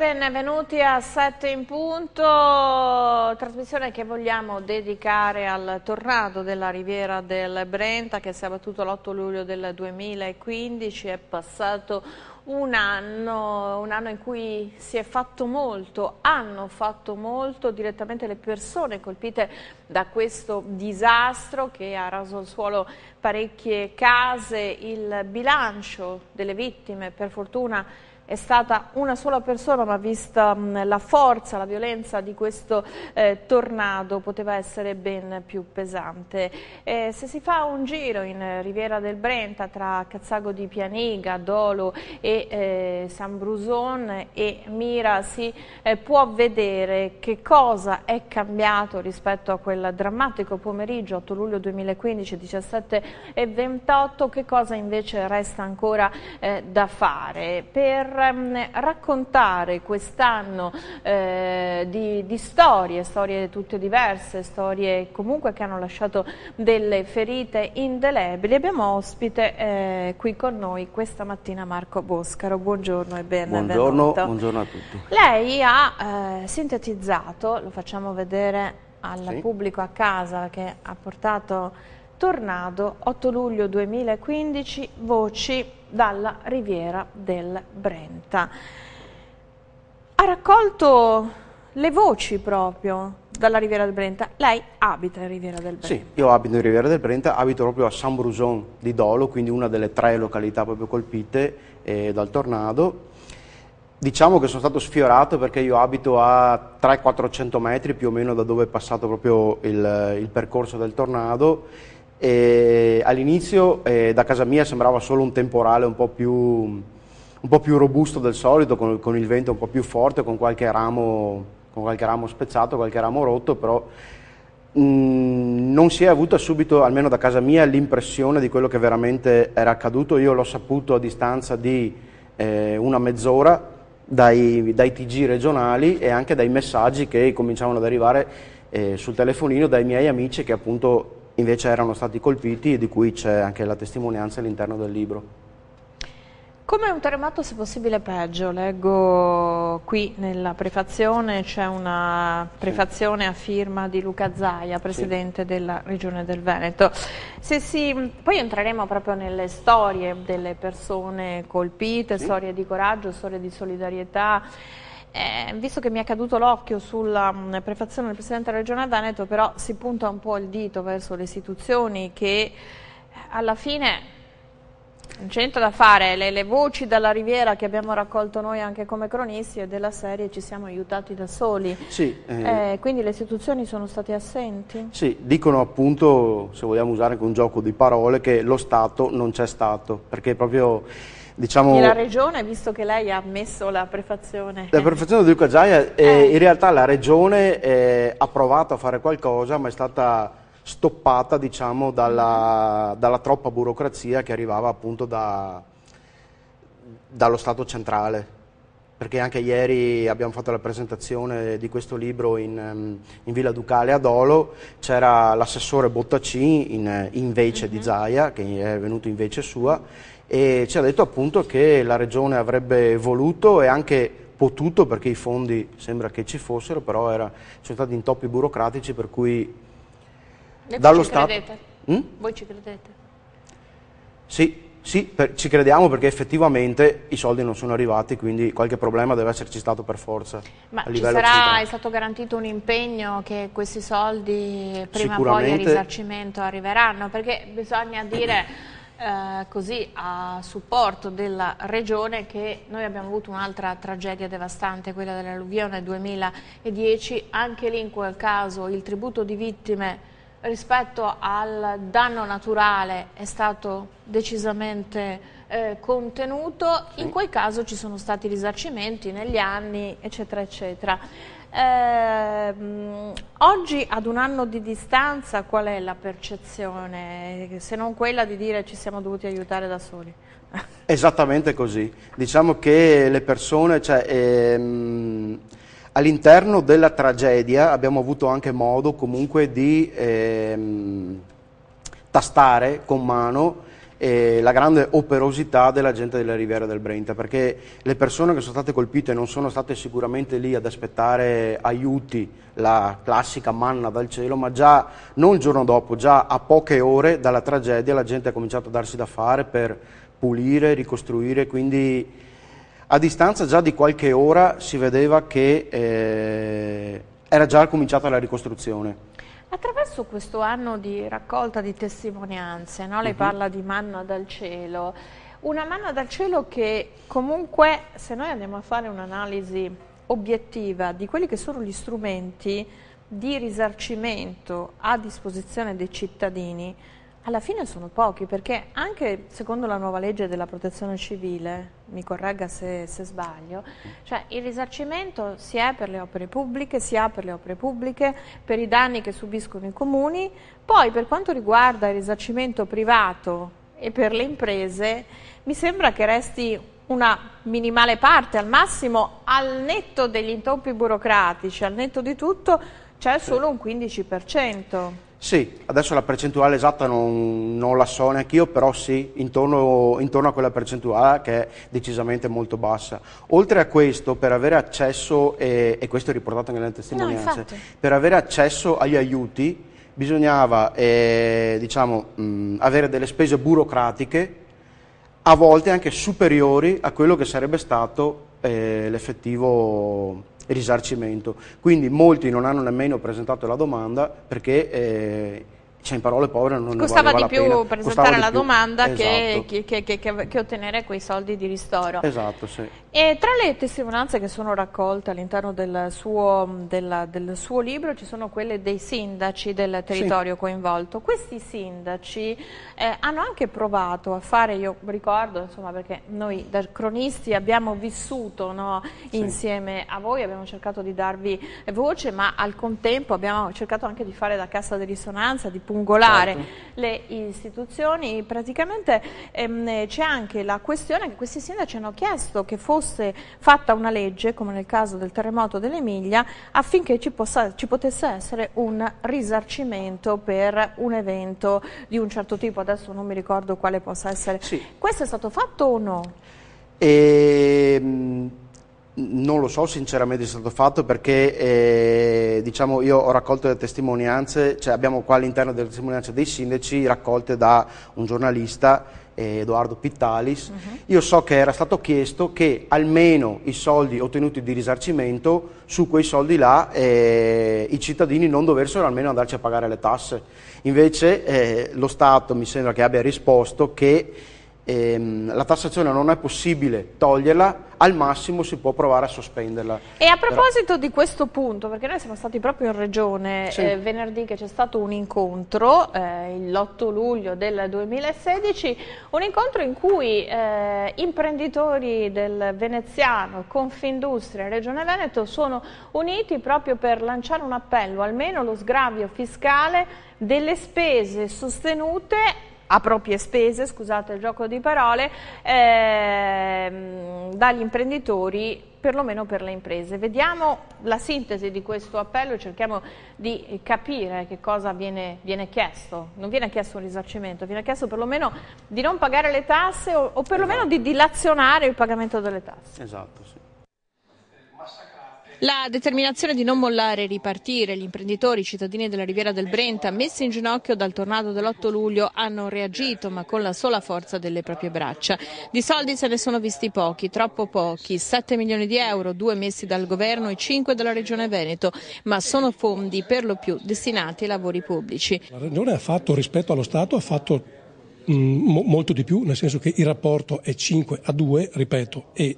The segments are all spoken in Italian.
Benvenuti a 7 in punto, trasmissione che vogliamo dedicare al tornado della Riviera del Brenta che si è abbattuto l'8 luglio del 2015, è passato un anno, un anno in cui si è fatto molto, hanno fatto molto direttamente le persone colpite da questo disastro che ha raso al suolo parecchie case, il bilancio delle vittime per fortuna è stata una sola persona ma vista la forza, la violenza di questo eh, tornado poteva essere ben più pesante. Eh, se si fa un giro in Riviera del Brenta tra Cazzago di Pianiga, Dolo e eh, San Bruson e Mira si eh, può vedere che cosa è cambiato rispetto a quel drammatico pomeriggio 8 luglio 2015 17 e 28 che cosa invece resta ancora eh, da fare per raccontare quest'anno eh, di, di, storie, storie tutte diverse, storie comunque che hanno lasciato delle ferite indelebili. Abbiamo ospite eh, qui con noi questa mattina Marco Boscaro. Buongiorno e benvenuto. Buongiorno, buongiorno a tutti. Lei ha eh, sintetizzato, lo facciamo vedere al sì. pubblico a casa che ha portato Tornado 8 luglio 2015, voci dalla riviera del Brenta. Ha raccolto le voci proprio dalla Riviera del Brenta. Lei abita in Riviera del Brenta? Sì, io abito in Riviera del Brenta, abito proprio a San Bruson di Dolo, quindi una delle tre località proprio colpite eh, dal tornado. Diciamo che sono stato sfiorato perché io abito a 300-400 metri più o meno da dove è passato proprio il, il percorso del tornado all'inizio eh, da casa mia sembrava solo un temporale un po' più, un po più robusto del solito, con, con, il vento un po' più forte, con qualche ramo, con qualche ramo spezzato, qualche ramo rotto, però mh, mm, non si è avuta subito, almeno da casa mia, l'impressione di quello che veramente era accaduto. Io l'ho saputo a distanza di eh, una mezz'ora dai, dai, TG regionali e anche dai messaggi che cominciavano ad arrivare eh, sul telefonino dai miei amici che appunto invece erano stati colpiti e di cui c'è anche la testimonianza all'interno del libro. Come un terremoto se possibile peggio, leggo qui nella prefazione, c'è una prefazione a firma di Luca Zaia, Presidente sì. della Regione del Veneto. Si, poi entreremo proprio nelle storie delle persone colpite, sì. storie di coraggio, storie di solidarietà. Eh, visto che mi è caduto l'occhio sulla mh, mm, prefazione del Presidente della Regione Veneto, però si punta un po' il dito verso le istituzioni che eh, alla fine non c'è niente da fare, le, le, voci dalla riviera che abbiamo raccolto noi anche come cronisti e della serie ci siamo aiutati da soli, sì, eh, eh, quindi le istituzioni sono state assenti? Sì, dicono appunto, se vogliamo usare anche un gioco di parole, che lo Stato non c'è stato, perché proprio diciamo... E la regione, visto che lei ha messo la prefazione? La prefazione di Luca Giaia, eh, eh. in realtà la regione eh, ha provato a fare qualcosa, ma è stata stoppata diciamo, dalla, dalla, troppa burocrazia che arrivava appunto da, dallo Stato centrale. Perché anche ieri abbiamo fatto la presentazione di questo libro in, ehm, in Villa Ducale a Dolo, c'era l'assessore Bottacini in, invece uh -huh. di mhm. Zaia, che è venuto invece sua, e ci ha detto appunto che la Regione avrebbe voluto e anche potuto, perché i fondi sembra che ci fossero, però era, sono stati intoppi burocratici per cui e dallo Stato... Mm? Voi ci credete? Sì, sì per, ci crediamo perché effettivamente i soldi non sono arrivati, quindi qualche problema deve esserci stato per forza. Ma ci sarà, è stato garantito un impegno che questi soldi prima o poi a risarcimento arriveranno? Perché bisogna dire eh, così a supporto della regione che noi abbiamo avuto un'altra tragedia devastante, quella dell'alluvione 2010, anche lì in quel caso il tributo di vittime rispetto al danno naturale è stato decisamente eh, contenuto, in quel caso ci sono stati risarcimenti negli anni eccetera eccetera. Eh, oggi ad un anno di distanza qual è la percezione se non quella di dire ci siamo dovuti aiutare da soli? Esattamente così, diciamo che le persone, cioè, ehm, all'interno della tragedia abbiamo avuto anche modo comunque di ehm, tastare con mano e la grande operosità della gente della Riviera del Brenta, perché le persone che sono state colpite non sono state sicuramente lì ad aspettare aiuti, la classica manna dal cielo, ma già non il giorno dopo, già a poche ore dalla tragedia la gente ha cominciato a darsi da fare per pulire, ricostruire, quindi a distanza già di qualche ora si vedeva che eh, era già cominciata la ricostruzione. Attraverso questo anno di raccolta di testimonianze, no? lei uh mhm. -huh. parla di manna dal cielo, una manna dal cielo che comunque se noi andiamo a fare un'analisi obiettiva di quelli che sono gli strumenti di risarcimento a disposizione dei cittadini, alla fine sono pochi perché anche secondo la nuova legge della protezione civile, mi corregga se, se, sbaglio, cioè il risarcimento si è per le opere pubbliche, si ha per le opere pubbliche, per i danni che subiscono i comuni, poi per quanto riguarda il risarcimento privato e per le imprese mi sembra che resti una minimale parte, al massimo al netto degli intoppi burocratici, al netto di tutto c'è solo un 15%. Sì, adesso la percentuale esatta non, non la so neanche io, però sì, intorno, intorno, a quella percentuale che è decisamente molto bassa. Oltre a questo, per avere accesso, e, e questo è riportato nelle testimonianze, no, per avere accesso agli aiuti bisognava eh, diciamo, mh, avere delle spese burocratiche a volte anche superiori a quello che sarebbe stato eh, l'effettivo risarcimento. Quindi molti non hanno nemmeno presentato la domanda perché eh, cioè in parole povere non costava di più pena. presentare la più. domanda esatto. che, che, che, che, ottenere quei soldi di ristoro. Esatto, sì. E tra le testimonianze che sono raccolte all'interno del, del, del suo, libro ci sono quelle dei sindaci del territorio sì. coinvolto. Questi sindaci eh, hanno anche provato a fare, io ricordo, insomma, perché noi da cronisti abbiamo vissuto no, sì. insieme a voi, abbiamo cercato di darvi voce, ma al contempo abbiamo cercato anche di fare da cassa di risonanza, di pungolare certo. le istituzioni. Praticamente ehm, c'è anche la questione che questi sindaci hanno chiesto che fosse fatta una legge, come nel caso del terremoto dell'Emilia, affinché ci, possa, ci potesse essere un risarcimento per un evento di un certo tipo, adesso non mi ricordo quale possa essere. Sì. Questo è stato fatto o no? Ehm, non lo so sinceramente se è stato fatto perché eh, diciamo io ho raccolto le testimonianze, cioè abbiamo qua all'interno delle testimonianze dei sindaci raccolte da un giornalista Edoardo Pittalis, uh -huh. io so che era stato chiesto che almeno i soldi ottenuti di risarcimento, su quei soldi là eh, i cittadini non dovessero almeno andarci a pagare le tasse. Invece eh, lo Stato mi sembra che abbia risposto che ehm, la tassazione non è possibile toglierla, al massimo si può provare a sospenderla. E a proposito Però... di questo punto, perché noi siamo stati proprio in regione sì. eh, venerdì che c'è stato un incontro, eh, l'8 luglio del 2016, un incontro in cui eh, imprenditori del veneziano, Confindustria e Regione Veneto sono uniti proprio per lanciare un appello, almeno lo sgravio fiscale delle spese sostenute a proprie spese, scusate il gioco di parole, ehm, dagli imprenditori perlomeno per le imprese. Vediamo la sintesi di questo appello cerchiamo di capire che cosa viene, viene, chiesto. Non viene chiesto un risarcimento, viene chiesto perlomeno di non pagare le tasse o, o perlomeno esatto. di dilazionare il pagamento delle tasse. Esatto, sì. La determinazione di non mollare e ripartire, gli imprenditori, i cittadini della Riviera del Brenta, messi in ginocchio dal tornado dell'8 luglio, hanno reagito ma con la sola forza delle proprie braccia. Di soldi se ne sono visti pochi, troppo pochi, 7 milioni di euro, due messi dal governo e 5 dalla Regione Veneto, ma sono fondi per lo più destinati ai lavori pubblici. La Regione ha fatto rispetto allo Stato, ha fatto mm, molto di più, nel senso che il rapporto è 5 a 2, ripeto, e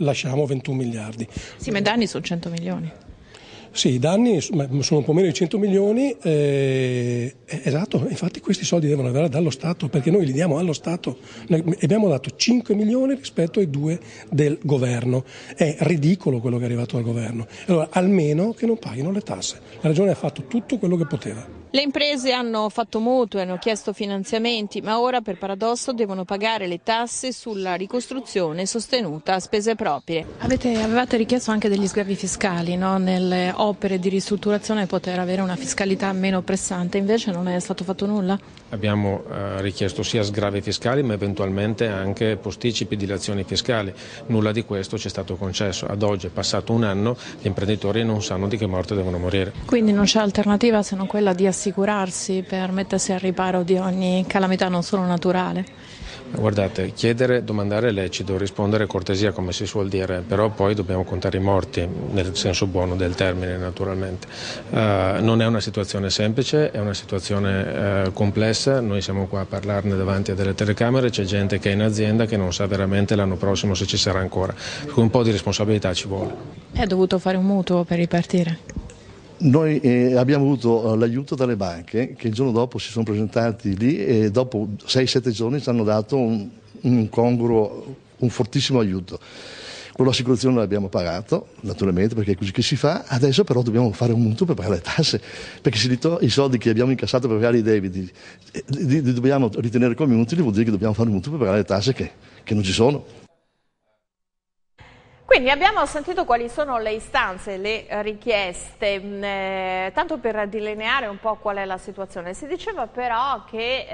lasciamo 21 miliardi. Sì, ma i danni sono 100 milioni. Sì, i danni sono un po' meno di 100 milioni, eh, esatto, infatti questi soldi devono arrivare dallo Stato perché noi li diamo allo Stato, noi abbiamo dato 5 milioni rispetto ai 2 del governo, è ridicolo quello che è arrivato dal governo, allora almeno che non paghino le tasse, la Regione ha fatto tutto quello che poteva. Le imprese hanno fatto mutui, hanno chiesto finanziamenti, ma ora per paradosso devono pagare le tasse sulla ricostruzione sostenuta a spese proprie. Avete, avevate richiesto anche degli sgravi fiscali no? nelle opere di ristrutturazione poter avere una fiscalità meno pressante, invece non è stato fatto nulla? Abbiamo eh, richiesto sia sgravi fiscali ma eventualmente anche posticipi di azioni fiscali. Nulla di questo ci è stato concesso. Ad oggi è passato un anno, gli imprenditori non sanno di che morte devono morire. Quindi non c'è alternativa se non quella di assicurare assicurarsi per mettersi al riparo di ogni calamità non solo naturale? Guardate, chiedere, domandare è lecito, rispondere cortesia come si suol dire, però poi dobbiamo contare i morti, nel senso buono del termine naturalmente. Uh, non è una situazione semplice, è una situazione uh, complessa, noi siamo qua a parlarne davanti a delle telecamere, c'è gente che è in azienda che non sa veramente l'anno prossimo se ci sarà ancora, un po' di responsabilità ci vuole. È dovuto fare un mutuo per ripartire? Noi eh, abbiamo avuto eh, l'aiuto dalle banche che il giorno dopo si sono presentati lì e dopo 6-7 giorni ci hanno dato un, un congruo, un fortissimo aiuto. Con l'assicurazione l'abbiamo pagato, naturalmente, perché è così che si fa. Adesso però dobbiamo fare un mutuo per pagare le tasse, perché se i soldi che abbiamo incassato per pagare i debiti eh, li, li dobbiamo ritenere come utili, vuol dire che dobbiamo fare un mutuo per pagare le tasse che, che non ci sono. Quindi abbiamo sentito quali sono le istanze, le richieste, mm, eh, tanto per delineare un po' qual è la situazione. Si diceva però che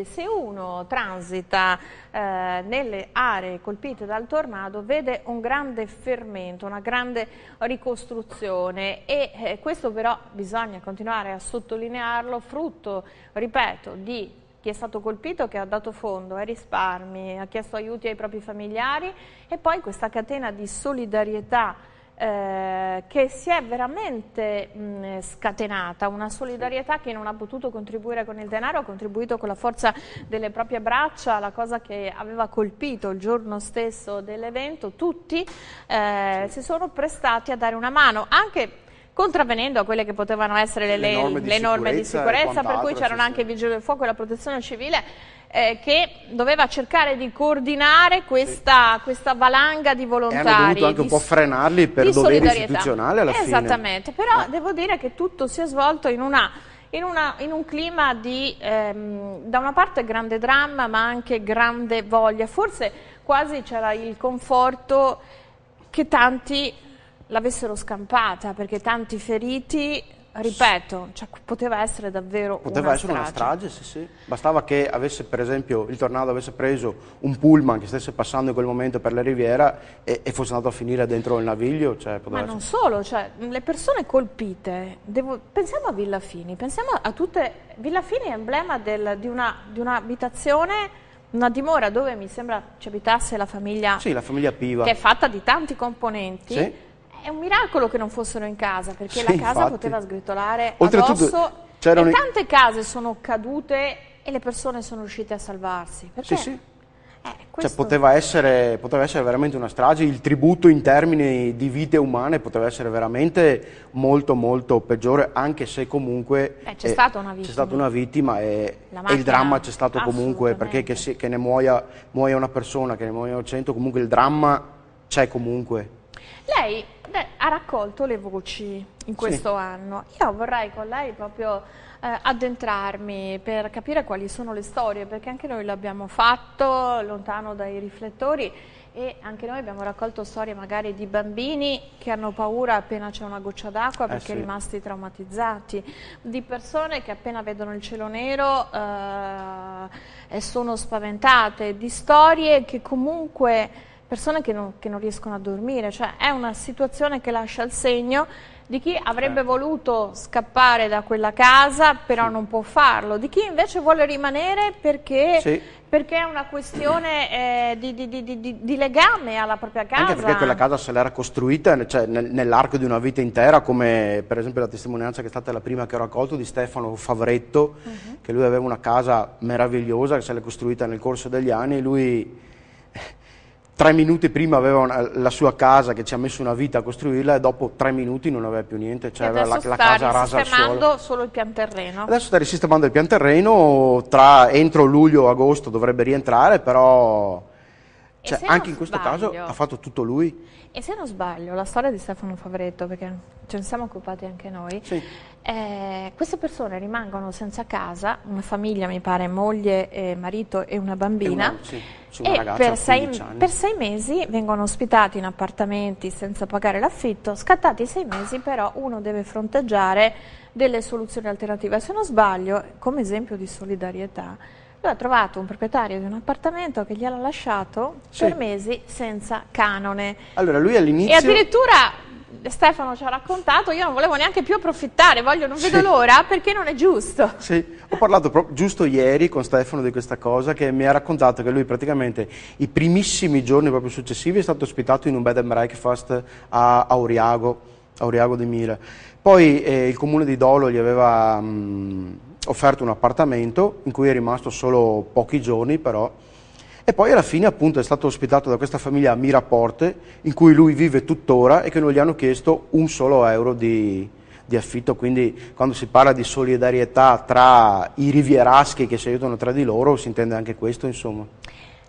eh, se uno transita eh, nelle aree colpite dal tornado vede un grande fermento, una grande ricostruzione e eh, questo però bisogna continuare a sottolinearlo, frutto, ripeto, di chi è stato colpito che ha dato fondo ai risparmi, ha chiesto aiuti ai propri familiari e poi questa catena di solidarietà eh, che si è veramente mh, scatenata, una solidarietà che non ha potuto contribuire con il denaro, ha contribuito con la forza delle proprie braccia, la cosa che aveva colpito il giorno stesso dell'evento, tutti eh, si sono prestati a dare una mano, anche contravvenendo a quelle che potevano essere le, le, norme, di le norme di sicurezza, per cui c'erano anche i vigili del fuoco e la protezione civile eh, che doveva cercare di coordinare questa, sì. questa valanga di volontari. E hanno dovuto anche un po' frenarli per dovere istituzionale alla Esattamente, fine. Esattamente, però eh. devo dire che tutto si è svolto in una in, una, in, un clima di, ehm, da una parte grande dramma ma anche grande voglia, forse quasi c'era il conforto che tanti l'avessero scampata perché tanti feriti, ripeto, cioè, poteva essere davvero poteva una essere strage. una strage, sì, sì. Bastava che avesse, per esempio, il tornado avesse preso un pullman che stesse passando in quel momento per la riviera e, e fosse andato a finire dentro il naviglio. Cioè, Ma essere... non solo, cioè, le persone colpite, devo... pensiamo a Villafini, pensiamo a tutte... Villafini è emblema del, di, una, di un'abitazione una dimora dove mi sembra ci abitasse la famiglia, sì, la famiglia Piva. che è fatta di tanti componenti. Sì è un miracolo che non fossero in casa, perché sì, la casa infatti. poteva sgretolare Oltretutto, addosso e tante case sono cadute e le persone sono riuscite a salvarsi. Perché? Sì, sì. Eh, cioè, poteva, essere, poteva, essere, veramente una strage, il tributo in termini di vite umane poteva essere veramente molto molto peggiore, anche se comunque eh, c'è, stata una vittima. stata una vittima e, e il dramma c'è stato comunque, perché che, si, che ne muoia, muoia, una persona, che ne muoia 100, comunque il dramma c'è comunque. Lei beh, ha raccolto le voci in questo sì. anno. Io vorrei con lei proprio eh, addentrarmi per capire quali sono le storie, perché anche noi l'abbiamo fatto lontano dai riflettori e anche noi abbiamo raccolto storie magari di bambini che hanno paura appena c'è una goccia d'acqua eh, perché eh sì. rimasti traumatizzati, di persone che appena vedono il cielo nero eh, sono spaventate, di storie che comunque persone che non, che non, riescono a dormire, cioè è una situazione che lascia il segno di chi avrebbe certo. voluto scappare da quella casa però sì. non può farlo, di chi invece vuole rimanere perché, sì. perché è una questione eh, di, di, di, di, legame alla propria casa. Anche perché quella casa se l'era costruita cioè, nell'arco di una vita intera come per esempio la testimonianza che è stata la prima che ho raccolto di Stefano Favretto, uh -huh. che lui aveva una casa meravigliosa che se l'è costruita nel corso degli anni lui tre minuti prima aveva una, la sua casa che ci ha messo una vita a costruirla e dopo tre minuti non aveva più niente, cioè aveva la, la casa rasa al suolo. solo il pian terreno. Adesso sta risistemando il pian terreno, tra, entro luglio-agosto dovrebbe rientrare, però Cioè, anche in questo sbaglio, caso ha fatto tutto lui. E se non sbaglio, la storia di Stefano Favretto, perché ce ne siamo occupati anche noi, sì. Eh, queste persone rimangono senza casa, una famiglia mi pare, moglie, marito e una bambina, e, una, sì, una e per, sei, per, sei, mesi vengono ospitati in appartamenti senza pagare l'affitto, scattati sei mesi però uno deve fronteggiare delle soluzioni alternative. Se non sbaglio, come esempio di solidarietà, lui ha trovato un proprietario di un appartamento che gliel'ha lasciato sì. per mesi senza canone. Allora lui all'inizio... E addirittura Stefano ci ha raccontato, io non volevo neanche più approfittare, voglio, non vedo sì. l'ora perché non è giusto. Sì, ho parlato proprio, giusto ieri con Stefano di questa cosa che mi ha raccontato che lui praticamente i primissimi giorni proprio successivi è stato ospitato in un bed and breakfast a Auriago, Auriago di Mila. Poi eh, il comune di Dolo gli aveva... Mh, offerto un appartamento in cui è rimasto solo pochi giorni però e poi alla fine appunto è stato ospitato da questa famiglia a Miraporte in cui lui vive tuttora e che non gli hanno chiesto un solo euro di, di affitto, quindi quando si parla di solidarietà tra i rivieraschi che si aiutano tra di loro si intende anche questo insomma.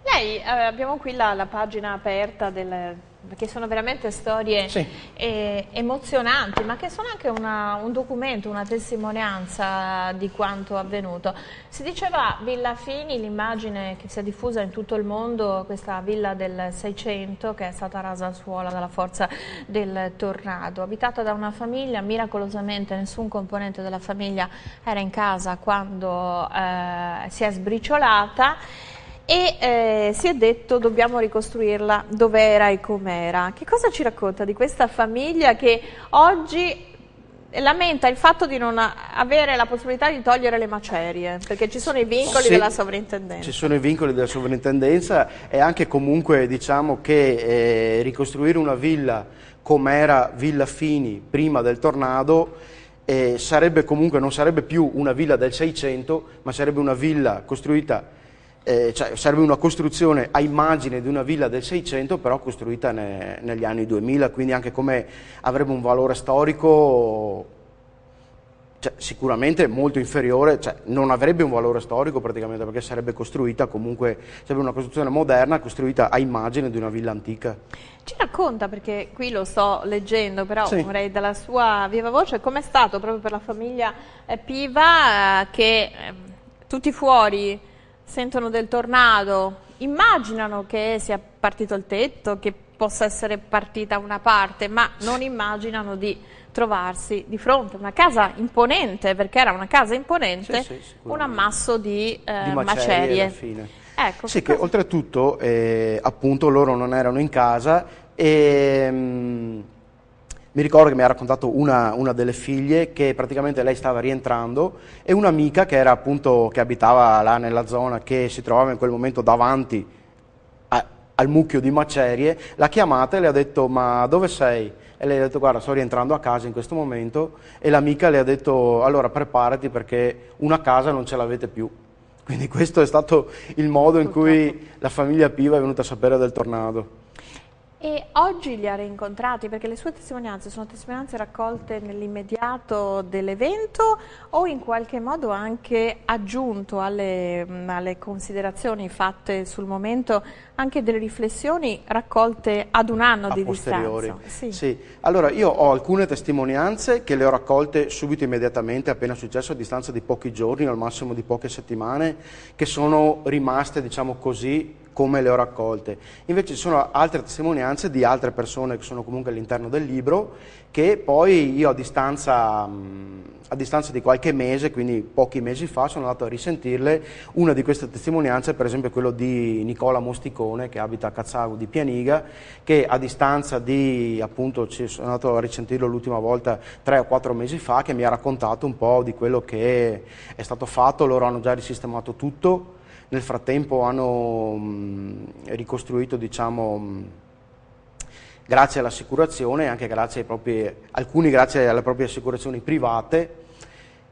Lei, eh, abbiamo qui la, la pagina aperta del perché sono veramente storie sì. eh, emozionanti, ma che sono anche una, un documento, una testimonianza di quanto avvenuto. Si diceva Villa Fini, l'immagine che si è diffusa in tutto il mondo, questa villa del 600 che è stata rasa al suolo dalla forza del tornado, abitata da una famiglia, miracolosamente nessun componente della famiglia era in casa quando eh, si è sbriciolata e eh, si è detto dobbiamo ricostruirla dov'era e com'era. Che cosa ci racconta di questa famiglia che oggi lamenta il fatto di non avere la possibilità di togliere le macerie, perché ci sono i vincoli sì, della sovrintendenza. Ci sono i vincoli della sovrintendenza e anche comunque diciamo che eh, ricostruire una villa come era Villa Fini prima del tornado eh, sarebbe comunque, non sarebbe più una villa del 600, ma sarebbe una villa costruita eh, cioè, serve una costruzione a immagine di una villa del 600 però costruita ne, negli anni 2000 quindi anche come avrebbe un valore storico cioè, sicuramente molto inferiore, cioè, non avrebbe un valore storico praticamente perché sarebbe costruita comunque, sarebbe una costruzione moderna costruita a immagine di una villa antica. Ci racconta, perché qui lo sto leggendo, però sì. vorrei dalla sua viva voce, com'è stato proprio per la famiglia Piva eh, che eh, tutti fuori sentono del tornado, immaginano che sia partito il tetto, che possa essere partita una parte, ma non immaginano di trovarsi di fronte a una casa imponente, perché era una casa imponente, sì, sì, un ammasso di, eh, di macerie. macerie. Ecco, sì, che oltretutto eh, appunto loro non erano in casa e... Mh, mm, mi ricordo che mi ha raccontato una, una, delle figlie che praticamente lei stava rientrando e un'amica che era appunto che abitava là nella zona che si trovava in quel momento davanti a, al mucchio di macerie l'ha chiamata e le ha detto ma dove sei? E lei ha detto guarda sto rientrando a casa in questo momento e l'amica le ha detto allora preparati perché una casa non ce l'avete più. Quindi questo è stato il modo in cui la famiglia Piva è venuta a sapere del tornado. E oggi li ha rincontrati perché le sue testimonianze sono testimonianze raccolte nell'immediato dell'evento o in qualche modo anche aggiunto alle, alle, considerazioni fatte sul momento anche delle riflessioni raccolte ad un anno A di posteriori. distanza? Sì. sì. Allora io ho alcune testimonianze che le ho raccolte subito immediatamente appena successo a distanza di pochi giorni o al massimo di poche settimane che sono rimaste diciamo così come le ho raccolte. Invece ci sono altre testimonianze di altre persone che sono comunque all'interno del libro che poi io a distanza, a distanza, di qualche mese, quindi pochi mesi fa, sono andato a risentirle. Una di queste testimonianze per esempio è quella di Nicola Mosticone che abita a Cazzago di Pianiga, che a distanza di, appunto, sono andato a risentirlo l'ultima volta tre o quattro mesi fa, che mi ha raccontato un po' di quello che è stato fatto, loro hanno già risistemato tutto nel frattempo hanno mh, ricostruito, diciamo, mh, grazie all'assicurazione, anche grazie ai propri, alcuni grazie alle proprie assicurazioni private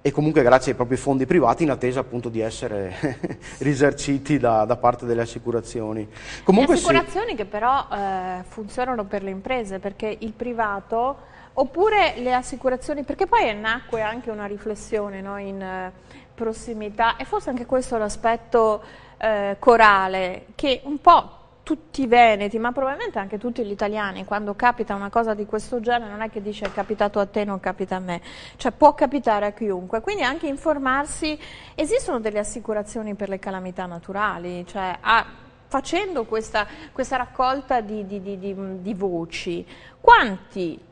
e comunque grazie ai propri fondi privati in attesa appunto di essere risarciti da, da, parte delle assicurazioni. Comunque le assicurazioni sì. che però eh, funzionano per le imprese perché il privato oppure le assicurazioni, perché poi nacque anche una riflessione no, in eh, prossimità e forse anche questo è l'aspetto eh, corale che un po' tutti i veneti, ma probabilmente anche tutti gli italiani, quando capita una cosa di questo genere, non è che dice è capitato a te, non capita a me, cioè può capitare a chiunque, quindi anche informarsi, esistono delle assicurazioni per le calamità naturali, cioè a, facendo questa, questa raccolta di, di, di, di voci, quanti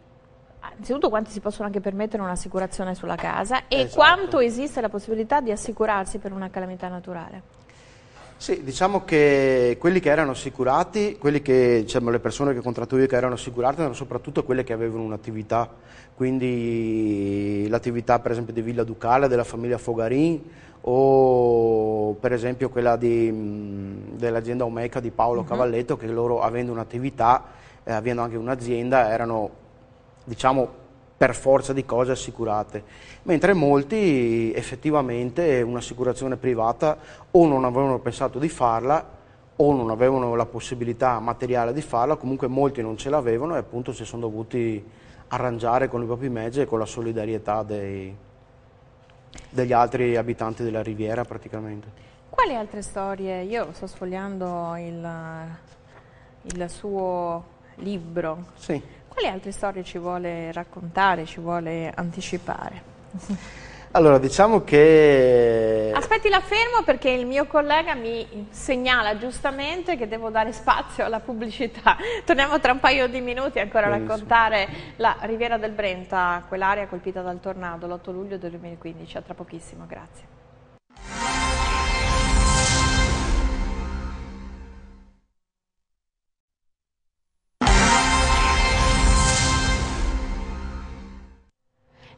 innanzitutto quanti si possono anche permettere un'assicurazione sulla casa e esatto. quanto esiste la possibilità di assicurarsi per una calamità naturale? Sì, diciamo che quelli che erano assicurati, che, diciamo, le persone che contratto io che erano assicurate erano soprattutto quelle che avevano un'attività, quindi l'attività per esempio di Villa Ducale, della famiglia Fogarin o per esempio quella dell'azienda Omeca di Paolo uh mhm. -huh. Cavalletto che loro avendo un'attività, eh, avendo anche un'azienda, erano diciamo per forza di cose assicurate, mentre molti effettivamente un'assicurazione privata o non avevano pensato di farla o non avevano la possibilità materiale di farla, comunque molti non ce l'avevano e appunto si sono dovuti arrangiare con i propri mezzi e con la solidarietà dei, degli altri abitanti della riviera praticamente. Quali altre storie? Io sto sfogliando il, il suo libro. Sì. Quali altre storie ci vuole raccontare, ci vuole anticipare? Allora, diciamo che... Aspetti la fermo perché il mio collega mi segnala giustamente che devo dare spazio alla pubblicità. Torniamo tra un paio di minuti ancora a raccontare la Riviera del Brenta, quell'area colpita dal tornado l'8 luglio del 2015. A tra pochissimo, grazie.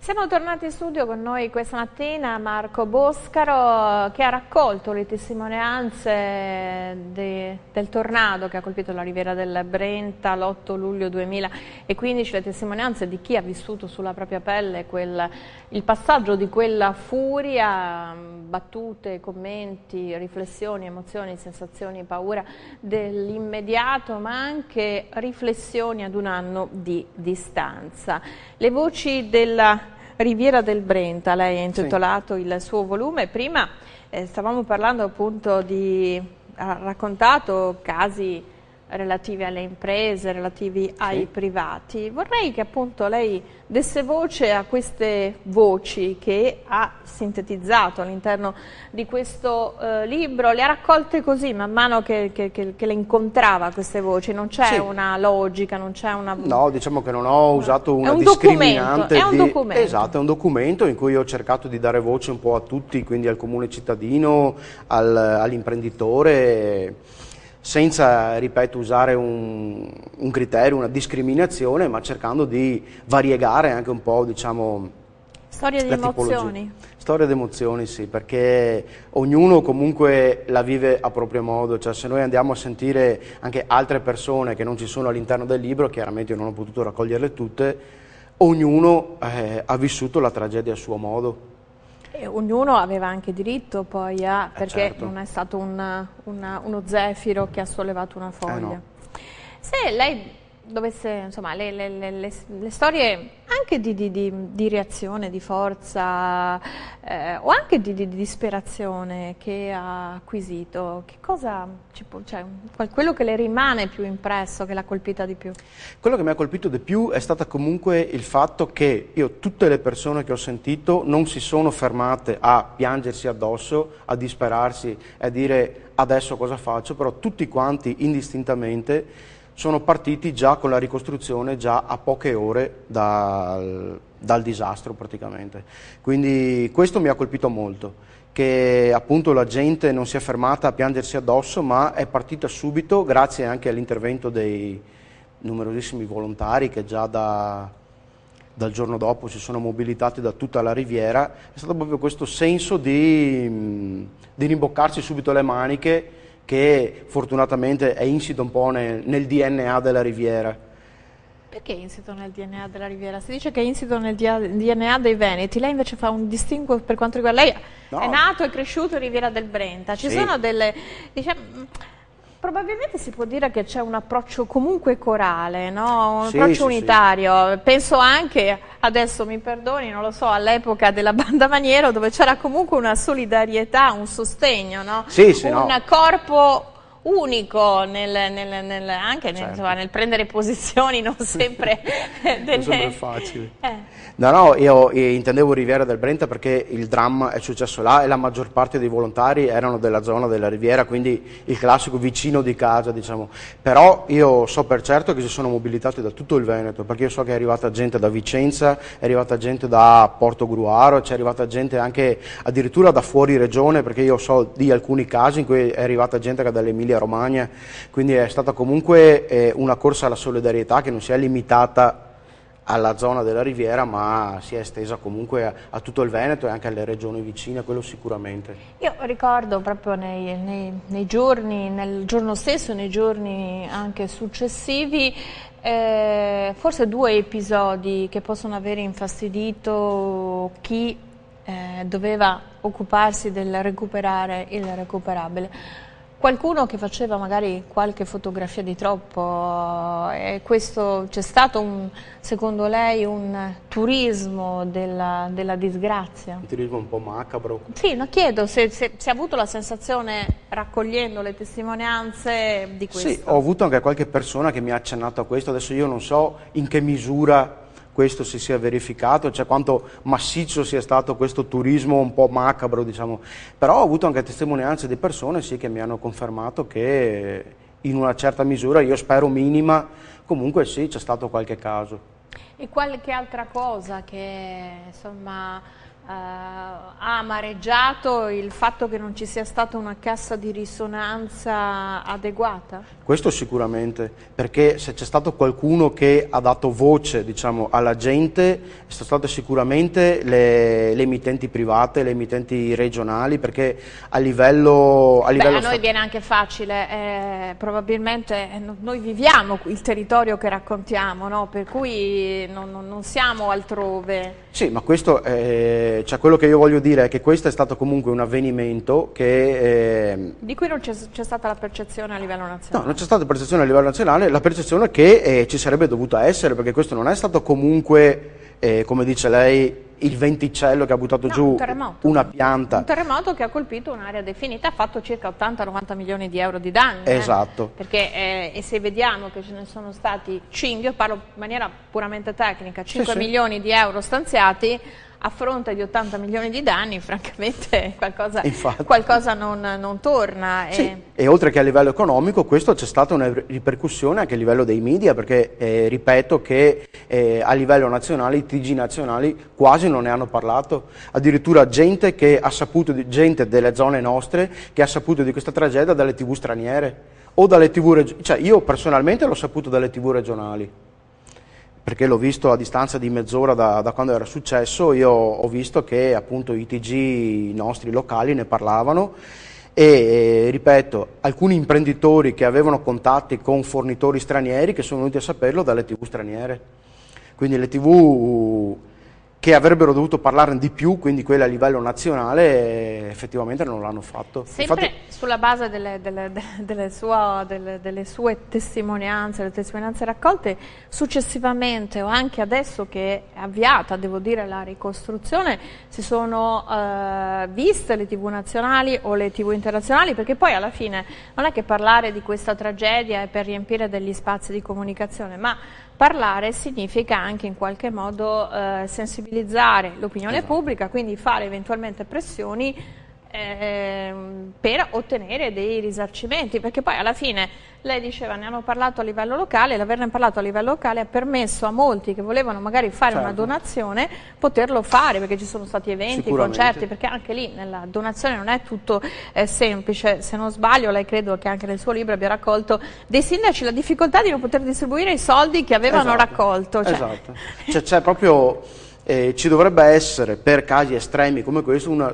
Siamo tornati in studio con noi questa mattina Marco Boscaro che ha raccolto le testimonianze de, del tornado che ha colpito la riviera del Brenta l'8 luglio 2015, le testimonianze di chi ha vissuto sulla propria pelle quel, il passaggio di quella furia, battute, commenti, riflessioni, emozioni, sensazioni, paura dell'immediato ma anche riflessioni ad un anno di distanza. Le voci della Riviera del Brenta, lei ha intitolato sì. il suo volume. Prima eh, stavamo parlando appunto di, ha raccontato casi relativi alle imprese, relativi ai sì. privati. Vorrei che appunto lei desse voce a queste voci che ha sintetizzato all'interno di questo eh, libro, le ha raccolte così man mano che, che, che, che le incontrava queste voci, non c'è sì. una logica, non c'è una... No, diciamo che non ho usato una è un discriminante. Documento, di... È un documento. Esatto, è un documento in cui ho cercato di dare voce un po' a tutti, quindi al comune cittadino, al, all'imprenditore senza, ripeto, usare un, un, criterio, una discriminazione, ma cercando di variegare anche un po', diciamo, Storia di emozioni. Storia di emozioni, sì, perché ognuno comunque la vive a proprio modo, cioè se noi andiamo a sentire anche altre persone che non ci sono all'interno del libro, chiaramente io non ho potuto raccoglierle tutte, ognuno eh, ha vissuto la tragedia a suo modo. E ognuno aveva anche diritto poi a, eh perché certo. non è stato un, una, uno zefiro che ha sollevato una foglia. Eh no. Se lei dovesse, insomma, le, le, le, le storie anche di, di, di, di, reazione, di forza eh, o anche di, disperazione che ha acquisito, che cosa, cioè, quello che le rimane più impresso, che l'ha colpita di più? Quello che mi ha colpito di più è stato comunque il fatto che io, tutte le persone che ho sentito non si sono fermate a piangersi addosso, a disperarsi e a dire adesso cosa faccio, però tutti quanti indistintamente sono partiti già con la ricostruzione già a poche ore dal, dal disastro praticamente. Quindi questo mi ha colpito molto che appunto la gente non si è fermata a piangersi addosso ma è partita subito grazie anche all'intervento dei numerosissimi volontari che già da, dal giorno dopo si sono mobilitati da tutta la riviera, è stato proprio questo senso di, di rimboccarsi subito le maniche che fortunatamente è insito un po' nel, nel DNA della riviera. Perché è insito nel DNA della Riviera? Si dice che è insito nel DNA dei Veneti, lei invece fa un distinguo per quanto riguarda... Lei no. è nato e cresciuto in Riviera del Brenta, ci sì. sono delle... Diciamo, Probabilmente si può dire che c'è un approccio comunque corale, no? un sì, approccio sì, unitario. Sì. Penso anche, adesso mi perdoni, non lo so, all'epoca della banda Maniero dove c'era comunque una solidarietà, un sostegno, no? un no. corpo unico nel, nel, nel, anche certo. insomma, nel, prendere posizioni non sempre, delle... non sempre facili. Eh. No, no, io, io intendevo Riviera del Brenta perché il dramma è successo là e la maggior parte dei volontari erano della zona della Riviera, quindi il classico vicino di casa, diciamo. Però io so per certo che si sono mobilitati da tutto il Veneto, perché io so che è arrivata gente da Vicenza, è arrivata gente da Porto Gruaro, c'è arrivata gente anche addirittura da fuori regione, perché io so di alcuni casi in cui è arrivata gente dall'Emilia Romagna, quindi è stata comunque eh, una corsa alla solidarietà che non si è limitata alla zona della Riviera ma si è estesa comunque a, a, tutto il Veneto e anche alle regioni vicine, quello sicuramente. Io ricordo proprio nei, nei, nei giorni, nel giorno stesso nei giorni anche successivi eh, forse due episodi che possono avere infastidito chi eh, doveva occuparsi del recuperare il recuperabile qualcuno che faceva magari qualche fotografia di troppo e questo c'è stato un, secondo lei un turismo della, della, disgrazia? Un turismo un po' macabro? Sì, no, chiedo se, se, se, ha avuto la sensazione raccogliendo le testimonianze di questo. Sì, ho avuto anche qualche persona che mi ha accennato a questo, adesso io non so in che misura questo si sia verificato, cioè quanto massiccio sia stato questo turismo un po' macabro, diciamo. Però ho avuto anche testimonianze di persone sì, che mi hanno confermato che in una certa misura, io spero minima, comunque sì, c'è stato qualche caso. E qualche altra cosa che insomma ha amareggiato il fatto che non ci sia stata una cassa di risonanza adeguata? Questo sicuramente, perché se c'è stato qualcuno che ha dato voce diciamo, alla gente, sono state sicuramente le, le, emittenti private, le emittenti regionali, perché a livello... A, livello Beh, a noi viene anche facile, eh, probabilmente eh, noi viviamo il territorio che raccontiamo, no? per cui non, non siamo altrove. Sì, ma questo, eh, cioè quello che io voglio dire è che questo è stato comunque un avvenimento che... Eh, di cui non c'è stata la percezione a livello nazionale. No, non c'è stata percezione a livello nazionale, la percezione che eh, ci sarebbe dovuta essere, perché questo non è stato comunque, eh, come dice lei, il venticello che ha buttato no, giù un una pianta. Un terremoto che ha colpito un'area definita, ha fatto circa 80-90 milioni di euro di danni. Eh. Esatto. Eh? Perché eh, e se vediamo che ce ne sono stati 5, io parlo in maniera puramente tecnica, 5 sì, milioni sì. di euro stanziati, a fronte di 80 milioni di danni, francamente qualcosa, qualcosa non, non, torna. Sì, e... e... oltre che a livello economico, questo c'è stata una ripercussione anche a livello dei media, perché eh, ripeto che eh, a livello nazionale i TG nazionali quasi non ne hanno parlato, addirittura gente, che ha saputo di, gente delle zone nostre che ha saputo di questa tragedia dalle tv straniere o dalle tv regionali, cioè io personalmente l'ho saputo dalle tv regionali perché l'ho visto a distanza di mezz'ora da, da, quando era successo, io ho visto che appunto i TG nostri locali ne parlavano e ripeto, alcuni imprenditori che avevano contatti con fornitori stranieri che sono venuti a saperlo dalle tv straniere. Quindi le tv che avrebbero dovuto parlarne di più, quindi quelle a livello nazionale, effettivamente non l'hanno fatto. Sempre Infatti, sulla base delle, delle, delle, sue, delle, sue, testimonianze, le testimonianze raccolte, successivamente o anche adesso che è avviata, devo dire, la ricostruzione, si sono eh, viste le tv nazionali o le tv internazionali, perché poi alla fine non è che parlare di questa tragedia è per riempire degli spazi di comunicazione, ma parlare significa anche in qualche modo eh, sensibilizzare l'opinione esatto. pubblica, quindi fare eventualmente pressioni eh, per ottenere dei risarcimenti, perché poi alla fine lei diceva ne hanno parlato a livello locale, l'averne parlato a livello locale ha permesso a molti che volevano magari fare certo. una donazione poterlo fare, perché ci sono stati eventi, concerti, perché anche lì nella donazione non è tutto eh, semplice, se non sbaglio lei credo che anche nel suo libro abbia raccolto dei sindaci la difficoltà di non poter distribuire i soldi che avevano esatto. raccolto. Cioè. Esatto, cioè, c'è proprio, eh, ci dovrebbe essere per casi estremi come questo una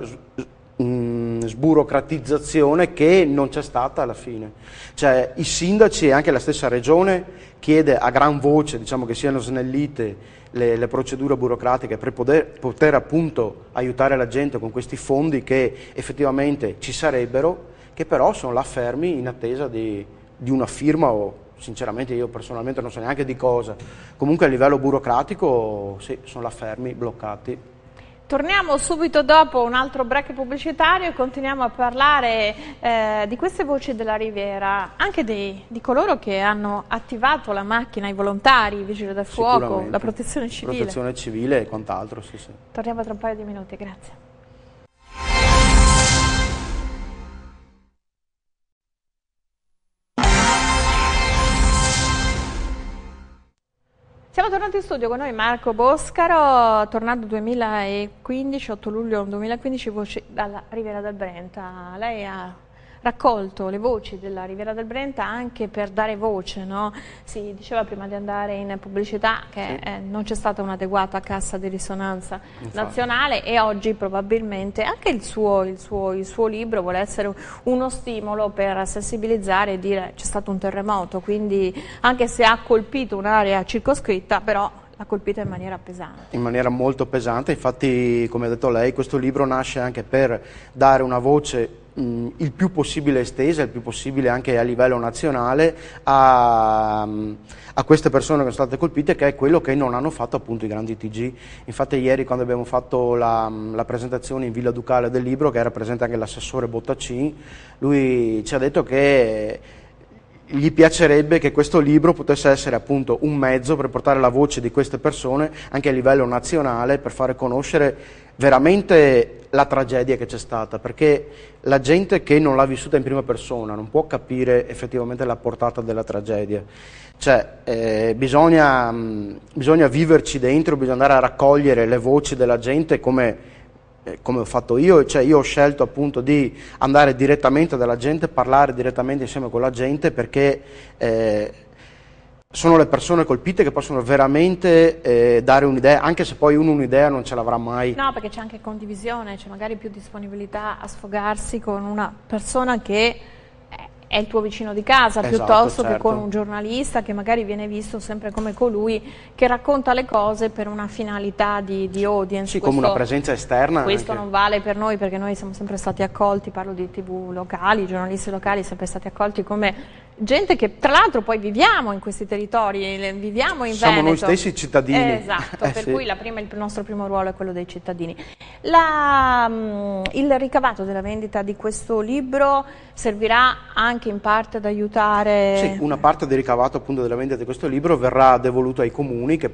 sburocratizzazione che non c'è stata alla fine. Cioè i sindaci e anche la stessa regione chiede a gran voce diciamo, che siano snellite le, le, procedure burocratiche per poter, poter appunto aiutare la gente con questi fondi che effettivamente ci sarebbero, che però sono là fermi in attesa di, di una firma o sinceramente io personalmente non so neanche di cosa. Comunque a livello burocratico sì, sono là fermi, bloccati. Torniamo subito dopo un altro break pubblicitario e continuiamo a parlare eh, di queste voci della Riviera, anche di, di, coloro che hanno attivato la macchina, i volontari, i vigili del fuoco, la protezione civile. Protezione civile e quant'altro, sì, sì. Torniamo tra un paio di minuti, grazie. Siamo tornati in studio con noi Marco Boscaro, tornando 2015, 8 luglio 2015, voci dalla Riviera del Brenta. Lei ha raccolto le voci della Riviera del Brenta anche per dare voce, no? si diceva prima di andare in pubblicità che sì. eh, non c'è stata un'adeguata cassa di risonanza Infatti. nazionale e oggi probabilmente anche il suo, il, suo, il suo, libro vuole essere uno stimolo per sensibilizzare e dire c'è stato un terremoto, quindi anche se ha colpito un'area circoscritta però l'ha colpita in maniera pesante. In maniera molto pesante, infatti come ha detto lei questo libro nasce anche per dare una voce mh, il più possibile estesa, il più possibile anche a livello nazionale a, a, queste persone che sono state colpite che è quello che non hanno fatto appunto i grandi TG. Infatti ieri quando abbiamo fatto la, la presentazione in Villa Ducale del libro, che era presente anche l'assessore Bottaccini, lui ci ha detto che gli piacerebbe che questo libro potesse essere appunto un mezzo per portare la voce di queste persone anche a livello nazionale per fare conoscere veramente la tragedia che c'è stata, perché la gente che non l'ha vissuta in prima persona non può capire effettivamente la portata della tragedia. Cioè, eh, bisogna, mh, bisogna viverci dentro, bisogna andare a raccogliere le voci della gente come eh, come ho fatto io, cioè io ho scelto appunto di andare direttamente dalla gente, parlare direttamente insieme con la gente perché eh, sono le persone colpite che possono veramente eh, dare un'idea, anche se poi uno un'idea non ce l'avrà mai. No, perché c'è anche condivisione, c'è magari più disponibilità a sfogarsi con una persona che è il tuo vicino di casa esatto, piuttosto certo. che con un giornalista che magari viene visto sempre come colui che racconta le cose per una finalità di, di audience. Sì, questo, come una presenza esterna. Questo anche. non vale per noi perché noi siamo sempre stati accolti, parlo di tv locali, giornalisti locali, sempre stati accolti come gente che tra l'altro poi viviamo in questi territori, viviamo in Siamo Veneto. noi stessi cittadini. esatto, eh, per sì. cui prima, il nostro primo ruolo è quello dei cittadini. La, um, il ricavato della vendita di questo libro servirà anche in parte ad aiutare... Sì, una parte del ricavato appunto della vendita di questo libro verrà devoluto ai comuni che